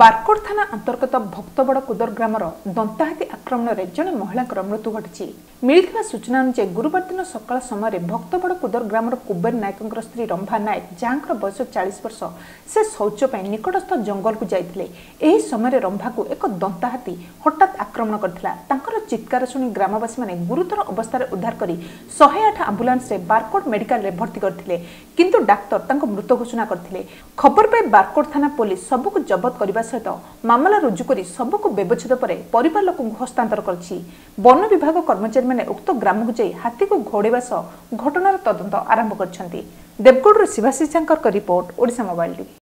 ବାରକୋଟ ଥାନା ଅନ୍ତର୍ଗତ ଭକ୍ତବଡ଼ କୁଦର ଗ୍ରାମର ଦନ୍ତାହାତୀ ଆକ୍ରମଣରେ ଜଣେ ମହିଳାଙ୍କର ମୃତ୍ୟୁ ଘଟିଛି। ମିଳିଥିବା ସୂଚନା ଅନୁଯାୟୀ ଗୁରୁବାର ଦିନ ସକାଳ ସମୟରେ ଭକ୍ତବଡ଼ କୁଦର ଗ୍ରାମର କୁବେର ନାୟକଙ୍କର ସ୍ତ୍ରୀ ରମ୍ଭା ନାୟକ ଯାହାଙ୍କର ବୟସ ଚାଳିଶ ବର୍ଷ ସେ ଶୌଚ ପାଇଁ ନିକଟସ୍ଥ ଜଙ୍ଗଲକୁ ଯାଇଥିଲେ। ଏହି ସମୟରେ ରମ୍ଭାକୁ ଏକ ଦନ୍ତାହାତୀ ହଠାତ୍ ଆକ୍ରମଣ କରିଥିଲା। ତାଙ୍କର ଚିତ୍କାର ଶୁଣି ଗ୍ରାମବାସୀମାନେ ଗୁରୁତର ଅବସ୍ଥାରେ ଉଦ୍ଧାର କରି ଶହେ ଆଠ ଆମ୍ବୁଲାନ୍ସରେ ବାରକୋଟ ମେଡିକାଲରେ ଭର୍ତ୍ତି କରିଥିଲେ। କିନ୍ତୁ ଡାକ୍ତର ତାଙ୍କ ମୃତ ଘୋଷଣା କରିଥିଲେ। ଖବର ପାଇ ବାରକୋଟ ଥାନା ପୋଲିସ ସବୁକୁ ଜବତ କରିବା ସହିତ ମାମଲା ରୁଜୁ କରି ସବୁକୁ ବ୍ୟବଚ୍ଛେଦ ପରେ ପରିବାର ଲୋକଙ୍କୁ ହସ୍ତାନ୍ତର କରିଛି। ବନ ବିଭାଗ କର୍ମଚାରୀମାନେ ଉକ୍ତ ଗ୍ରାମକୁ ଯାଇ ହାତୀକୁ ଘୋଡ଼ାଇବା ସହ ଘଟଣାର ତଦନ୍ତ ଆରମ୍ଭ କରିଛନ୍ତି। ଦେବଗଡ଼ରୁ ଶିବାଶିଷ ଝାଙ୍କରଙ୍କ ରିପୋର୍ଟ ଓଡ଼ିଶା ମୋବାଇଲ ଟିଭି।